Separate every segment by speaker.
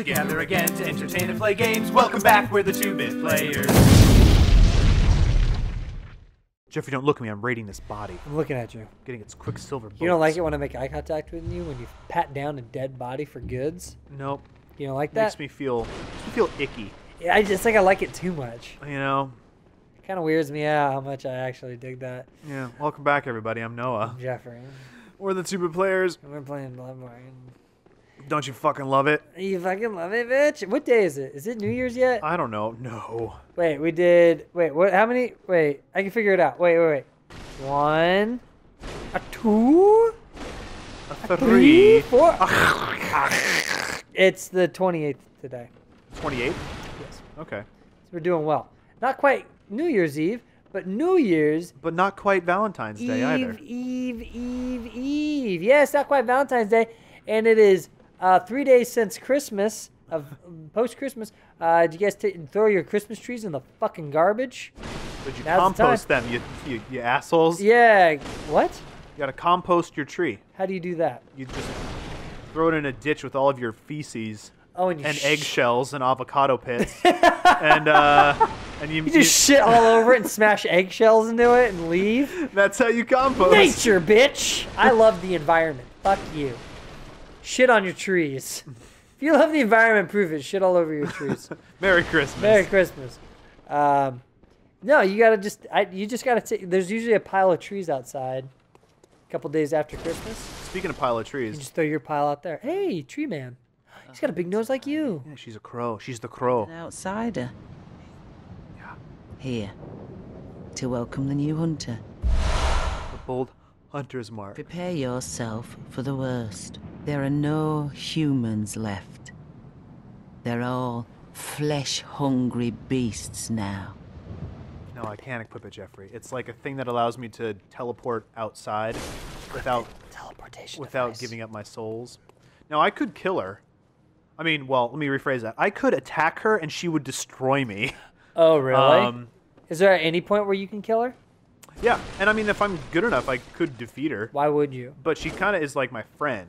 Speaker 1: Together again to entertain and play games. Welcome back, we're the two bit players. Jeffrey, don't look at me. I'm raiding this body.
Speaker 2: I'm looking at you.
Speaker 1: Getting its quicksilver.
Speaker 2: You don't like it when I make eye contact with you when you pat down a dead body for goods.
Speaker 1: Nope.
Speaker 2: You don't like that?
Speaker 1: Makes me feel makes me feel icky.
Speaker 2: Yeah, I just think I like it too much.
Speaker 1: You know.
Speaker 2: It kind of weirds me out how much I actually dig that.
Speaker 1: Yeah. Welcome back, everybody. I'm Noah.
Speaker 2: Jeffrey,
Speaker 1: We're the two bit players.
Speaker 2: and we're playing Bloodborne.
Speaker 1: Don't you fucking love it?
Speaker 2: You fucking love it, bitch. What day is it? Is it New Year's yet?
Speaker 1: I don't know. No.
Speaker 2: Wait, we did. Wait, what? How many? Wait, I can figure it out. Wait, wait, wait. One, a two,
Speaker 1: A
Speaker 2: three,
Speaker 1: three.
Speaker 2: four. it's the 28th today.
Speaker 1: Twenty eighth.
Speaker 2: Yes,
Speaker 1: Okay.
Speaker 2: so we're doing well. Not quite New Year's Eve, but New Year's
Speaker 1: But not quite Valentine's Day either.
Speaker 2: Eve, Eve, Eve, Eve. Yes, not quite Valentine's Day, and it is uh, three days since Christmas. Of post Christmas, uh, did you guys t- throw your Christmas trees in the fucking garbage?
Speaker 1: But you
Speaker 2: Now's the
Speaker 1: compost them, you, you you assholes.
Speaker 2: Yeah. What?
Speaker 1: You gotta compost your tree.
Speaker 2: How do you do that?
Speaker 1: You just throw it in a ditch with all of your feces
Speaker 2: Oh, and you
Speaker 1: and
Speaker 2: sh-
Speaker 1: eggshells and avocado pits, and uh, and you,
Speaker 2: You just shit all over it and smash eggshells into it and leave.
Speaker 1: that's how you compost.
Speaker 2: Nature, bitch. I love the environment. Fuck you. Shit on your trees. If you love the environment, prove it. Shit all over your trees.
Speaker 1: Merry Christmas.
Speaker 2: Merry Christmas. Um, no, you gotta just. I, you just gotta. take there's usually a pile of trees outside. A couple days after Christmas,
Speaker 1: Speaking of pile of trees,
Speaker 2: you
Speaker 1: trees,
Speaker 2: just throw your pile out there. Hey, tree man. He's got a big nose like you.
Speaker 1: yeah, she's a crow. She's the crow.
Speaker 3: An outsider.
Speaker 1: Yeah.
Speaker 3: Here. To welcome the new hunter.
Speaker 1: The bold hunter's mark.
Speaker 3: Prepare yourself for the worst. There are no humans left. They're all flesh hungry beasts now.
Speaker 1: No, I can't equip it, Jeffrey. It's like a thing that allows me to teleport outside without
Speaker 2: Teleportation.
Speaker 1: without
Speaker 2: device.
Speaker 1: giving up my souls. Now I could kill her. I mean, well, let me rephrase that. I could attack her and she would destroy me.
Speaker 2: Oh really?
Speaker 1: Um,
Speaker 2: Is there any point where you can kill her?
Speaker 1: yeah, and I mean, if I'm good enough, I could defeat her.
Speaker 2: Why would you?
Speaker 1: But she kind of is like my friend,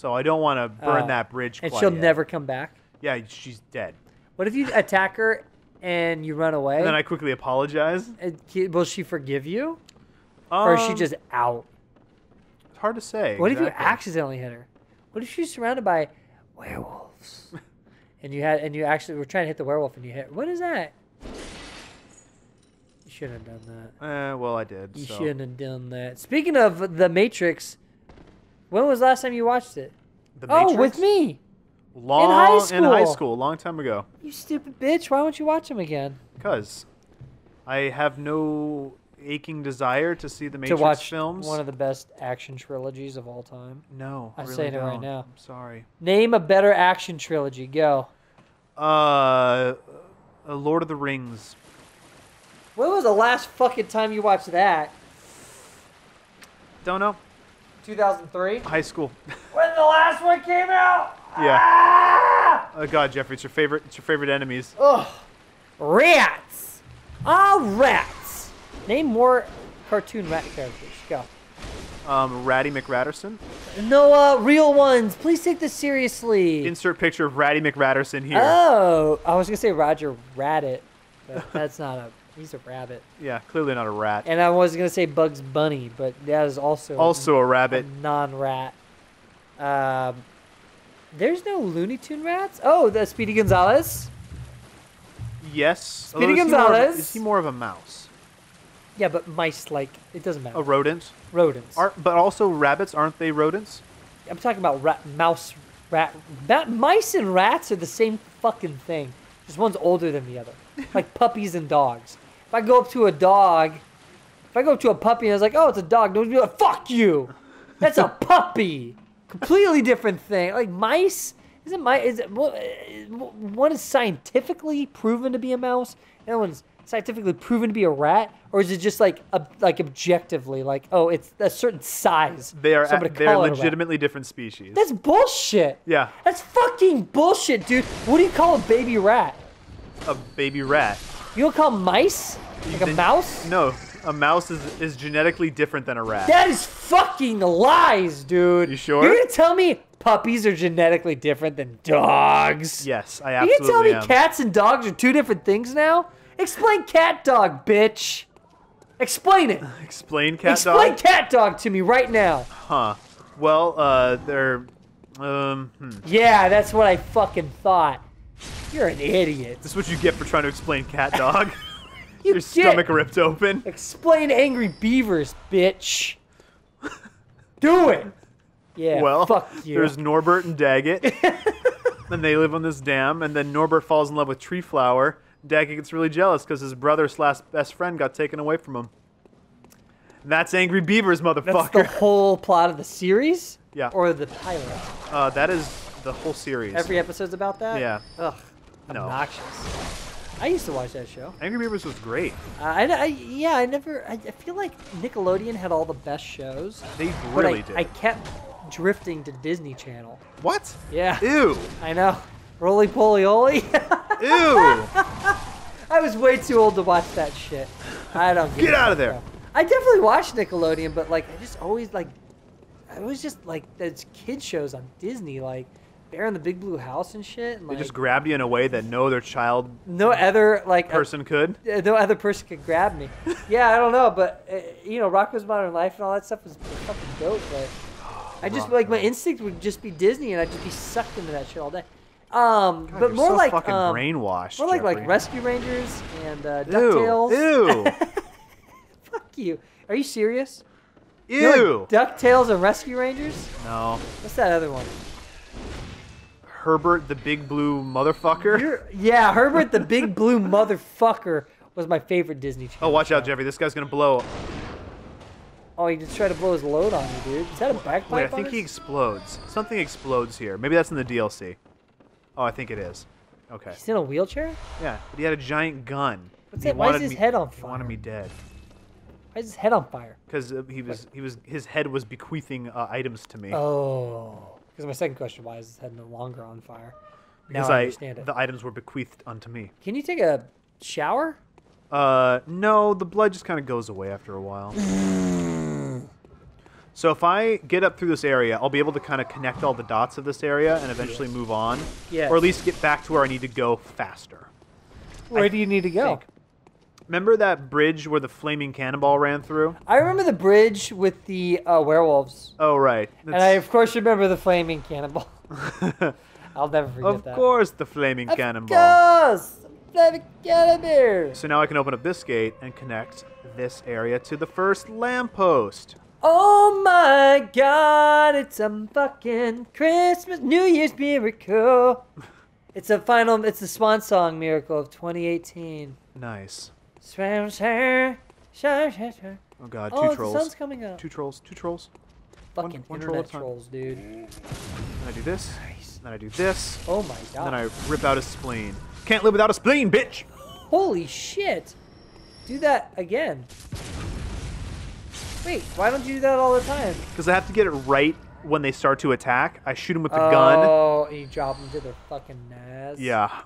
Speaker 1: so I don't want to burn
Speaker 2: Oh.
Speaker 1: that bridge.
Speaker 2: And
Speaker 1: quite
Speaker 2: she'll
Speaker 1: yet.
Speaker 2: never come back.
Speaker 1: Yeah, she's dead.
Speaker 2: What if you attack her and you run away?
Speaker 1: And then I quickly apologize.
Speaker 2: Uh, ki- Will she forgive you, or is she
Speaker 1: Um,
Speaker 2: just out?
Speaker 1: It's hard to say.
Speaker 2: What if you
Speaker 1: exactly.
Speaker 2: accidentally hit her? What if she's surrounded by werewolves, and you had and you actually were trying to hit the werewolf and you hit? What is that? You shouldn't have done that.
Speaker 1: Eh, well, I did.
Speaker 2: You
Speaker 1: so.
Speaker 2: shouldn't have done that. Speaking of the Matrix, when was the last time you watched it?
Speaker 1: The
Speaker 2: Oh, with me.
Speaker 1: Long
Speaker 2: high school.
Speaker 1: in high
Speaker 2: school.
Speaker 1: long time ago.
Speaker 2: You stupid bitch! Why won't you watch them again?
Speaker 1: Because I have no aching desire to see the Matrix
Speaker 2: to watch
Speaker 1: films.
Speaker 2: one of the best action trilogies of all time.
Speaker 1: no, I
Speaker 2: I'm
Speaker 1: really
Speaker 2: saying it right now.
Speaker 1: I'm sorry.
Speaker 2: Name a better action trilogy. Go.
Speaker 1: Uh, uh, Lord of the Rings.
Speaker 2: When was the last fucking time you watched that?
Speaker 1: Don't know.
Speaker 2: 2003.
Speaker 1: High school.
Speaker 2: When the last one came out?
Speaker 1: yeah.
Speaker 2: Ah!
Speaker 1: Oh God, Jeffrey, it's your favorite. It's your favorite enemies.
Speaker 2: Ugh. Rats. Ah, rats. Name more cartoon rat characters. Go.
Speaker 1: Um, Ratty McRatterson.
Speaker 2: No, uh, real ones. Please take this seriously.
Speaker 1: Insert picture of Ratty McRatterson here.
Speaker 2: Oh, I was gonna say Roger Rabbit, but that's not a. He's a rabbit.
Speaker 1: yeah, clearly not a rat.
Speaker 2: And I was gonna say Bugs Bunny, but that is also
Speaker 1: also a
Speaker 2: a
Speaker 1: rabbit.
Speaker 2: non-rat. Um, there's no Looney Tune rats. Oh, the Speedy Gonzales.
Speaker 1: Yes.
Speaker 2: Speedy
Speaker 1: although is he more of a- Is he more of a mouse?
Speaker 2: Yeah, but mice like it doesn't matter.
Speaker 1: A rodent?
Speaker 2: Rodents.
Speaker 1: Are, but also rabbits, aren't they rodents?
Speaker 2: I'm talking about rat, mouse, rat, rat. Mice and rats are the same fucking thing. Just one's older than the other, like puppies and dogs. If I go up to a dog, if I go up to a puppy and I was like, "Oh, it's a dog," nobody's be like, "Fuck you." That's a puppy. Completely different thing. Like mice. Isn't my is it, uh, one is scientifically proven to be a mouse, and one's scientifically proven to be a rat, or is it just like ob- like objectively like oh it's a certain size?
Speaker 1: They are
Speaker 2: so gonna
Speaker 1: they are
Speaker 2: call it a rat.
Speaker 1: legitimately different species.
Speaker 2: That's bullshit.
Speaker 1: yeah,
Speaker 2: That's fucking bullshit, dude. What do you call a baby rat?
Speaker 1: A baby rat.
Speaker 2: You don't call mice like a mouse?
Speaker 1: No, A mouse is, is genetically different than a rat.
Speaker 2: That is fucking lies, dude.
Speaker 1: You sure?
Speaker 2: You're gonna tell me puppies are genetically different than dogs?
Speaker 1: Yes, I absolutely You
Speaker 2: gonna tell me
Speaker 1: am.
Speaker 2: cats and dogs are two different things now? Explain cat dog, bitch. Explain it.
Speaker 1: Explain cat
Speaker 2: Explain
Speaker 1: dog.
Speaker 2: Explain cat dog to me right now.
Speaker 1: Huh. Well, uh, they're. Um, hmm.
Speaker 2: Yeah, that's what I fucking thought. You're an idiot.
Speaker 1: This is what you get for trying to explain cat dog.
Speaker 2: You
Speaker 1: Your stomach ripped open.
Speaker 2: Explain angry beavers, bitch. Do it. Yeah.
Speaker 1: well,
Speaker 2: fuck you.
Speaker 1: there's Norbert and Daggett. and they live on this dam, and then Norbert falls in love with Tree Flower. Daggett gets really jealous because his brother slash best friend got taken away from him. And that's Angry Beavers, motherfucker.
Speaker 2: That's the whole plot of the series.
Speaker 1: Yeah.
Speaker 2: Or the pilot.
Speaker 1: Uh, that is the whole series.
Speaker 2: Every episode's about that.
Speaker 1: Yeah.
Speaker 2: Ugh.
Speaker 1: No.
Speaker 2: I used to watch that show.
Speaker 1: Angry Beavers was great.
Speaker 2: Uh, I, I, yeah, I never. I, I feel like Nickelodeon had all the best shows.
Speaker 1: They really
Speaker 2: I,
Speaker 1: did.
Speaker 2: I kept drifting to Disney Channel.
Speaker 1: What?
Speaker 2: Yeah.
Speaker 1: Ew.
Speaker 2: I know. Rolie Polie Olie.
Speaker 1: Ew.
Speaker 2: I was way too old to watch that shit. I don't get
Speaker 1: Get out of there.
Speaker 2: bro. I definitely watched Nickelodeon, but like I just always like I was just like those kid shows on Disney, like Bear in the Big Blue House and shit. And,
Speaker 1: They
Speaker 2: like,
Speaker 1: just grabbed you in a way that no other child
Speaker 2: no other like a-
Speaker 1: person could.
Speaker 2: uh, no other person could grab me. yeah, I don't know, but uh, you know, Rocko's Modern Life and all that stuff was fucking dope. But I just like my instinct would just be Disney, and I'd just be sucked into that shit all day. Um,
Speaker 1: God,
Speaker 2: but more
Speaker 1: so
Speaker 2: like
Speaker 1: fucking
Speaker 2: um,
Speaker 1: brainwashed.
Speaker 2: more like like Rescue Rangers and uh, Ducktales.
Speaker 1: Ew.
Speaker 2: Fuck you. Are you serious?
Speaker 1: Ew.
Speaker 2: You like Ducktales and Rescue Rangers?
Speaker 1: no.
Speaker 2: What's that other one?
Speaker 1: Herbert the big blue motherfucker.
Speaker 2: You're, yeah, Herbert the Big Blue Motherfucker was my favorite Disney channel.
Speaker 1: Oh, watch out, Jeffrey. This guy's gonna blow.
Speaker 2: Oh, he just tried to blow his load on you, dude. Is that a bagpipe?
Speaker 1: Wait, I think he explodes. Something explodes here. Maybe that's in the DLC. Oh, I think it is. Okay.
Speaker 2: He's in a wheelchair?
Speaker 1: Yeah, but he had a giant gun.
Speaker 2: What's
Speaker 1: He
Speaker 2: that- why is his
Speaker 1: me-
Speaker 2: head on fire?
Speaker 1: He wanted me dead
Speaker 2: Why is his head on fire?
Speaker 1: because uh, he was he was his head was bequeathing uh, items to me.
Speaker 2: Oh. Because my second question, why is his head no longer on fire? Now
Speaker 1: because
Speaker 2: I
Speaker 1: I,
Speaker 2: understand it.
Speaker 1: the items were bequeathed unto me.
Speaker 2: Can you take a shower?
Speaker 1: Uh, no, the blood just kind of goes away after a while. so if I get up through this area, I'll be able to kind of connect all the dots of this area and eventually move on,
Speaker 2: Yes.
Speaker 1: or at least get back to where I need to go faster.
Speaker 2: Where do you need to go?
Speaker 1: think. Remember that bridge where the flaming cannonball ran through?
Speaker 2: I remember the bridge with the uh, werewolves.
Speaker 1: Oh, right.
Speaker 2: And I, of course, remember the flaming cannonball. I'll never forget
Speaker 1: of
Speaker 2: that.
Speaker 1: Of course, the flaming
Speaker 2: Of
Speaker 1: cannonball.
Speaker 2: course! Flaming cannonball!
Speaker 1: So now I can open up this gate and connect this area to the first lamppost.
Speaker 2: Oh my god, it's a fucking Christmas, New Year's miracle. It's a final, it's the swan song miracle of 2018.
Speaker 1: Nice.
Speaker 2: Swan song, swan song.
Speaker 1: Oh god, two
Speaker 2: Oh, the
Speaker 1: trolls.
Speaker 2: sun's coming up.
Speaker 1: Two trolls. Two trolls.
Speaker 2: Fucking
Speaker 1: one troll
Speaker 2: internet
Speaker 1: a
Speaker 2: trolls, dude.
Speaker 1: Then I do this. Then I do this.
Speaker 2: Oh my god. Then.
Speaker 1: I rip out his spleen. Can't live without a spleen, bitch!
Speaker 2: Holy shit. Do that again. Wait, why don't you do that all the time?
Speaker 1: Because I have to get it right when they start to attack. I shoot them with the gun.
Speaker 2: Oh, and you drop them to their fucking ass.
Speaker 1: Yeah.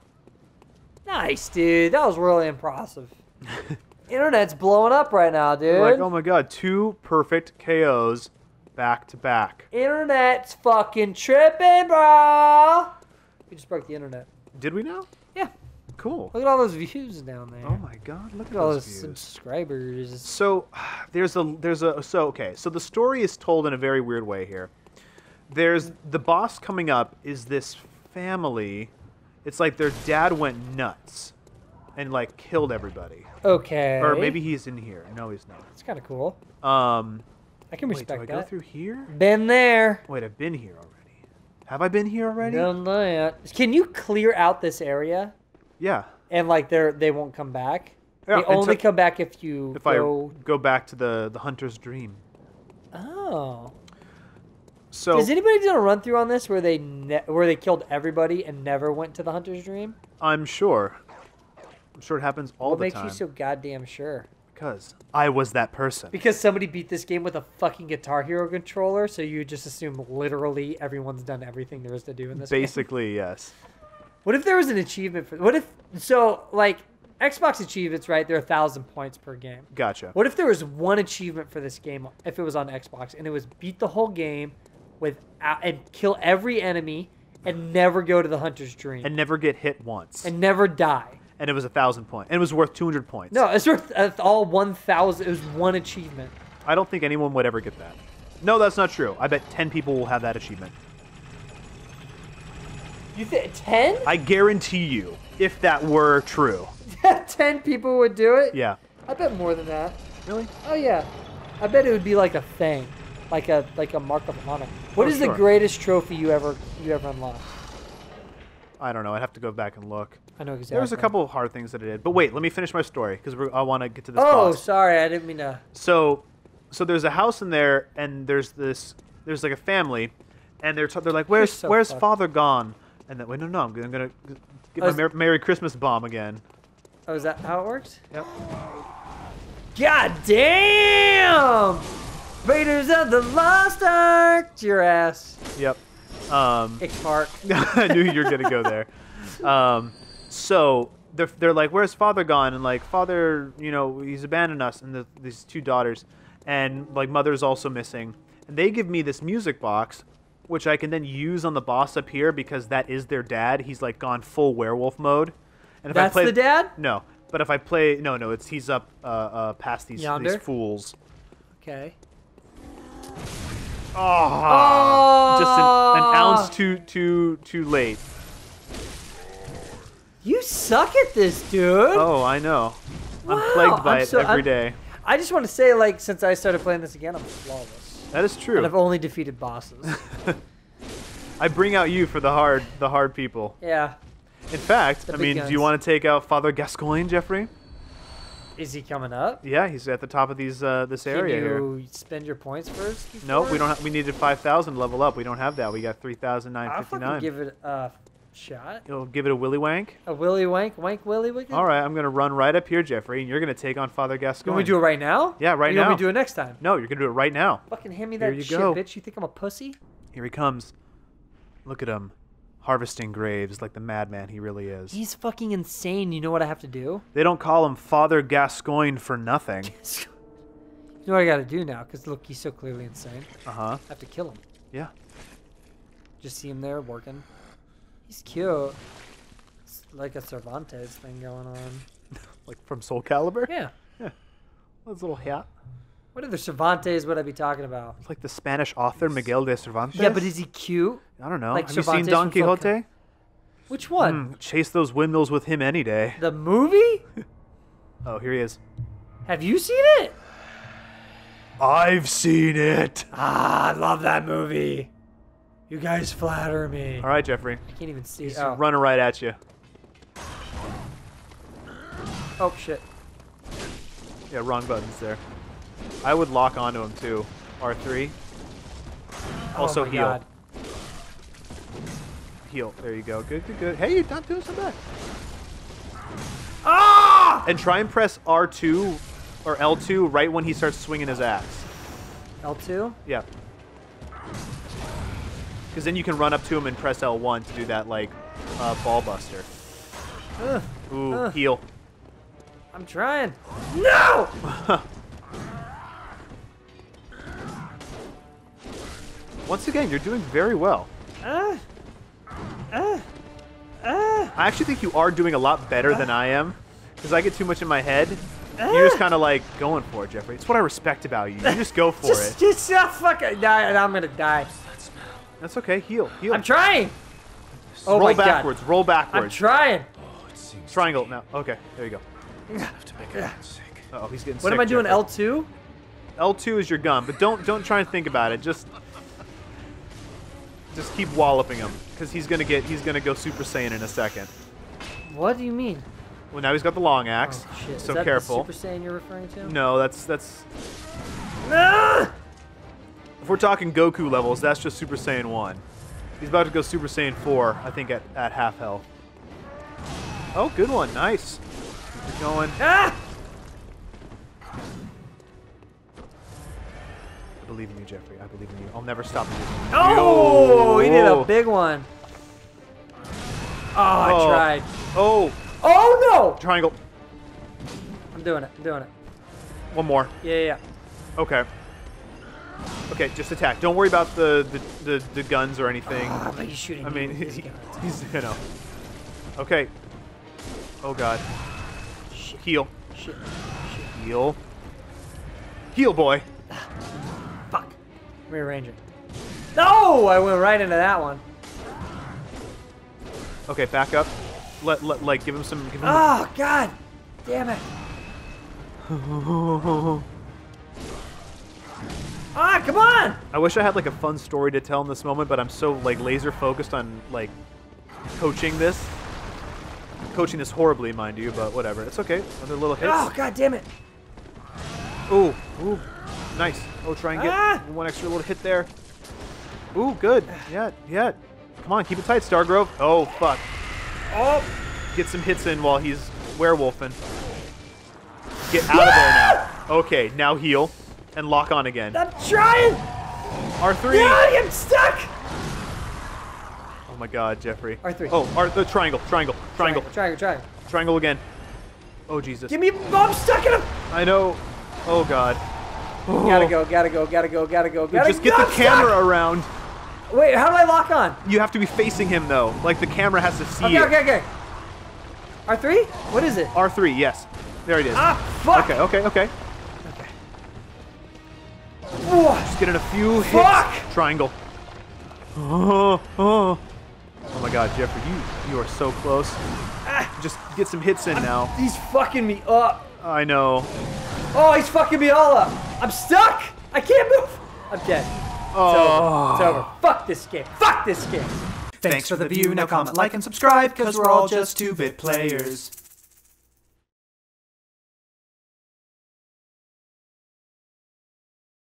Speaker 2: Nice, dude. That was really impressive. Internet's blowing up right now, dude.
Speaker 1: Like, oh my god, two perfect KOs back to back.
Speaker 2: Internet's fucking tripping, bro. We just broke the internet.
Speaker 1: Did we now?
Speaker 2: Yeah.
Speaker 1: Cool.
Speaker 2: Look at all those views down there.
Speaker 1: Oh my god, look at
Speaker 2: Look at all
Speaker 1: those
Speaker 2: those
Speaker 1: views.
Speaker 2: subscribers.
Speaker 1: So there's a there's a so okay so the story is told in a very weird way here. There's the boss coming up is this family. It's like their dad went nuts and like killed everybody.
Speaker 2: Okay.
Speaker 1: Or maybe he's in here. No, he's not.
Speaker 2: It's kind of cool.
Speaker 1: Um,
Speaker 2: I can respect
Speaker 1: wait, do I go through here?
Speaker 2: Been there.
Speaker 1: Wait, I've been here already. Have I been here already?
Speaker 2: Done that. Can you clear out this area
Speaker 1: Yeah.
Speaker 2: and like they're they won't come back?
Speaker 1: Yeah,
Speaker 2: they only come back if you
Speaker 1: If
Speaker 2: go.
Speaker 1: I go back to the the hunter's dream.
Speaker 2: Oh.
Speaker 1: So
Speaker 2: Has anybody done a run through on this where they ne- where they killed everybody and never went to the hunter's dream?
Speaker 1: I'm sure. I'm sure it happens all
Speaker 2: what
Speaker 1: the time.
Speaker 2: What makes you so goddamn sure?
Speaker 1: Because I was that person.
Speaker 2: Because somebody beat this game with a fucking Guitar Hero controller, so you just assume literally everyone's done everything there is to do in this game?
Speaker 1: Basically, yes.
Speaker 2: What if there was an achievement for? What if so? Like, Xbox achievements, right? They're a thousand points per game.
Speaker 1: Gotcha.
Speaker 2: What if there was one achievement for this game if it was on Xbox and it was beat the whole game without and kill every enemy and never go to the hunter's dream
Speaker 1: And never get hit once.
Speaker 2: and never die.
Speaker 1: And it was a thousand points. And it was worth 200 points.
Speaker 2: No, it's worth uh, all 1,000. It was one achievement.
Speaker 1: I don't think anyone would ever get that. No, that's not true. I bet 10 people will have that achievement.
Speaker 2: You think 10?
Speaker 1: I guarantee you, if that were true.
Speaker 2: 10 people would do it?
Speaker 1: Yeah.
Speaker 2: I bet more than that.
Speaker 1: Really?
Speaker 2: Oh yeah, I bet it would be like a thing, like a like a mark of honor. What
Speaker 1: Oh,
Speaker 2: is
Speaker 1: sure.
Speaker 2: the greatest trophy you ever you ever unlocked?
Speaker 1: I don't know. I'd have to go back and look.
Speaker 2: I know exactly.
Speaker 1: There was a couple of hard things that I did. But wait, let me finish my story because I want to get to this
Speaker 2: Oh,
Speaker 1: boss.
Speaker 2: sorry, I didn't mean to.
Speaker 1: So, so there's a house in there, and there's this, there's like a family, and they're they're like, where's
Speaker 2: so
Speaker 1: where's
Speaker 2: fucked.
Speaker 1: father gone? And then wait, no, no, I'm gonna, I'm gonna get
Speaker 2: Oh,
Speaker 1: my Mer- Merry Christmas bomb again.
Speaker 2: Oh, is that how it works?
Speaker 1: Yep.
Speaker 2: God damn! Raiders of the Lost Ark! Your ass.
Speaker 1: Yep. Um,
Speaker 2: Ick Park.
Speaker 1: I knew you were gonna go there. Um, so they're they're like, "Where's father gone?" And like, father, you know, he's abandoned us and the, these two daughters, and like mother's also missing. And they give me this music box, which I can then use on the boss up here because that is their dad. He's like gone full werewolf mode. And if I
Speaker 2: That's
Speaker 1: play
Speaker 2: the dad?
Speaker 1: no, but if I play no, no, it's he's up uh, uh, past these
Speaker 2: Yonder?
Speaker 1: these fools.
Speaker 2: Okay.
Speaker 1: Oh, just an, an
Speaker 2: Oh.
Speaker 1: ounce too too too late.
Speaker 2: You suck at this, dude.
Speaker 1: Oh, I know. I'm plagued by
Speaker 2: I'm
Speaker 1: it
Speaker 2: so-
Speaker 1: every
Speaker 2: I'm-
Speaker 1: day.
Speaker 2: I just want to say, like, since I started playing this again, I'm flawless.
Speaker 1: That is true.
Speaker 2: And I've only defeated bosses.
Speaker 1: I bring out you for the hard, the hard people.
Speaker 2: yeah.
Speaker 1: In fact,
Speaker 2: The
Speaker 1: I mean, do you want to take out Father Gascoigne, Jeffrey?
Speaker 2: Is he coming up?
Speaker 1: Yeah, he's at the top of these uh, this area
Speaker 2: Can
Speaker 1: here.
Speaker 2: you spend your points first?
Speaker 1: Nope, we don't. Have, we needed five thousand level up. We don't have that. We got three thousand nine
Speaker 2: I'll fucking give it a shot.
Speaker 1: You'll give it a willy wank.
Speaker 2: A willy wank, wank willy wank.
Speaker 1: All right, I'm gonna run right up here, Jeffrey, and you're gonna take on Father
Speaker 2: You
Speaker 1: Gascoigne.
Speaker 2: me to do it right now?
Speaker 1: Yeah, right
Speaker 2: or you want
Speaker 1: now.
Speaker 2: me do it next time?
Speaker 1: No, you're gonna do it right now.
Speaker 2: Fucking hand me
Speaker 1: Here
Speaker 2: that
Speaker 1: you
Speaker 2: shit,
Speaker 1: go.
Speaker 2: bitch. You think I'm a pussy?
Speaker 1: Here he comes. Look at him, harvesting graves like the madman he really is.
Speaker 2: He's fucking insane. You know what I have to do?
Speaker 1: They don't call him Father Gascoigne for nothing.
Speaker 2: you know what I got to do now? Because look, he's so clearly insane.
Speaker 1: Uh huh.
Speaker 2: I have to kill him.
Speaker 1: Yeah.
Speaker 2: Just see him there working. He's cute. It's like a Cervantes thing going on.
Speaker 1: Like from Soul Calibur.
Speaker 2: Yeah. Yeah.
Speaker 1: His little hat.
Speaker 2: What other Cervantes would I be talking about?
Speaker 1: It's like the Spanish author Miguel de Cervantes.
Speaker 2: Yeah, but is he cute?
Speaker 1: I don't know.
Speaker 2: like
Speaker 1: Have you seen Don Quixote?
Speaker 2: Which one?
Speaker 1: Mm, chase those windmills with him any day.
Speaker 2: The movie?
Speaker 1: Oh, here he is.
Speaker 2: Have you seen it?
Speaker 1: I've seen it.
Speaker 2: Ah, I love that movie. You guys flatter me.
Speaker 1: All right, Jeffrey.
Speaker 2: I can't even see.
Speaker 1: He's
Speaker 2: Oh.
Speaker 1: running right at you.
Speaker 2: oh shit.
Speaker 1: Yeah, wrong buttons there. I would lock onto him too. R3. Also
Speaker 2: oh
Speaker 1: heal.
Speaker 2: God.
Speaker 1: Heal. There you go. Good, good, good. Hey, you're not doing so bad.
Speaker 2: Ah!
Speaker 1: And try and press R2 or L2 right when he starts swinging his axe.
Speaker 2: L2.
Speaker 1: Yeah. Because then you can run up to him and press L1 to do that, like, uh, ball buster.
Speaker 2: Ugh,
Speaker 1: Ooh,
Speaker 2: Ugh.
Speaker 1: heal.
Speaker 2: I'm trying. No!
Speaker 1: Once again, you're doing very well.
Speaker 2: Ah. Ah. Ah.
Speaker 1: I actually think you are doing a lot better than I am. Because I get too much in my head. You're just kind of like going for it, Jeffrey. It's what I respect about you. You just go for
Speaker 2: Just,
Speaker 1: it.
Speaker 2: just uh, fuck it. Die, and I'm gonna die.
Speaker 1: That's okay. Heal. Heal.
Speaker 2: I'm trying. Oh
Speaker 1: roll
Speaker 2: my
Speaker 1: backwards. Roll
Speaker 2: backwards. I'm trying.
Speaker 1: Triangle. Now. Okay. There you go. Oh, he's getting
Speaker 2: What
Speaker 1: sick,
Speaker 2: am I doing?
Speaker 1: Jeffrey.
Speaker 2: L2?
Speaker 1: L2 is your gun, but don't don't try and think about it. Just just keep walloping him because he's gonna get he's gonna go Super Saiyan in a second.
Speaker 2: What do you mean?
Speaker 1: Well, now he's got the long axe,
Speaker 2: Oh, shit. Is
Speaker 1: so
Speaker 2: that
Speaker 1: careful.
Speaker 2: The Super Saiyan you're referring to?
Speaker 1: No, that's that's
Speaker 2: Ah!
Speaker 1: if we're talking Goku levels, that's just Super Saiyan one. He's about to go Super Saiyan four, I think at at half health. Oh, good one, nice. Keep it going.
Speaker 2: Ah!
Speaker 1: Believe in you, Jeffrey. I believe in you. I'll never stop you.
Speaker 2: Oh, he did a
Speaker 1: oh.
Speaker 2: big one. Oh, I
Speaker 1: Oh.
Speaker 2: tried.
Speaker 1: Oh,
Speaker 2: Oh no!
Speaker 1: triangle.
Speaker 2: I'm doing it. I'm doing it.
Speaker 1: One more.
Speaker 2: Yeah, yeah. yeah.
Speaker 1: Okay. Okay, just attack. Don't worry about the the, the, the guns or anything.
Speaker 2: Oh, but he's shooting
Speaker 1: I mean,
Speaker 2: with
Speaker 1: he, he's you know. Okay. Oh god.
Speaker 2: Shit.
Speaker 1: Heal.
Speaker 2: Shit.
Speaker 1: Heal. Heal, boy.
Speaker 2: Ah. Rearranging. No! I went right into that one.
Speaker 1: Okay, back up. Let, let like give him some. Give him
Speaker 2: Oh, God. Damn it. Ah, come on!
Speaker 1: I wish I had like a fun story to tell in this moment, but I'm so like laser focused on like coaching this. Coaching this horribly, mind you, but whatever. It's okay. Another little hit.
Speaker 2: Oh, God damn it.
Speaker 1: Ooh, ooh, nice. Oh, try and get
Speaker 2: Ah!
Speaker 1: one extra little hit there. Ooh, good. Yeah, yeah. Come on, keep it tight, Stargrove. Oh, fuck.
Speaker 2: Oh,
Speaker 1: Get some hits in while he's werewolfing. Get out of there now. Okay, now heal and lock on again.
Speaker 2: I'm trying!
Speaker 1: R3.
Speaker 2: Yeah, I'm stuck!
Speaker 1: Oh my God, Jeffrey.
Speaker 2: R3.
Speaker 1: Oh, R the triangle, triangle, triangle,
Speaker 2: Triangle, triangle.
Speaker 1: triangle again. Oh Jesus.
Speaker 2: Give me, I'm stuck in him!
Speaker 1: I know. Oh God. Oh.
Speaker 2: Gotta go, gotta go, gotta go, gotta go, gotta
Speaker 1: Just get
Speaker 2: go,
Speaker 1: the camera
Speaker 2: stuck!
Speaker 1: around.
Speaker 2: Wait, how do I lock on?
Speaker 1: You have to be facing him though. Like the camera has to see
Speaker 2: Okay,
Speaker 1: you.
Speaker 2: okay, okay. R3? What is it?
Speaker 1: R3, yes. There it is.
Speaker 2: Ah, fuck!
Speaker 1: Okay, okay, okay.
Speaker 2: Whoa.
Speaker 1: Just get in a few hits.
Speaker 2: Fuck!
Speaker 1: Triangle. Oh, oh. Oh my god, Jeffrey, you you are so close.
Speaker 2: Ah.
Speaker 1: Just get some hits in now.
Speaker 2: He's fucking me up.
Speaker 1: I know.
Speaker 2: Oh, he's fucking me all up. I'm stuck. I can't move. I'm dead. It's over. It's over. Fuck this game. Fuck this game.
Speaker 4: Thanks for the view. Now comment, like, and subscribe, cause we're all just two bit players.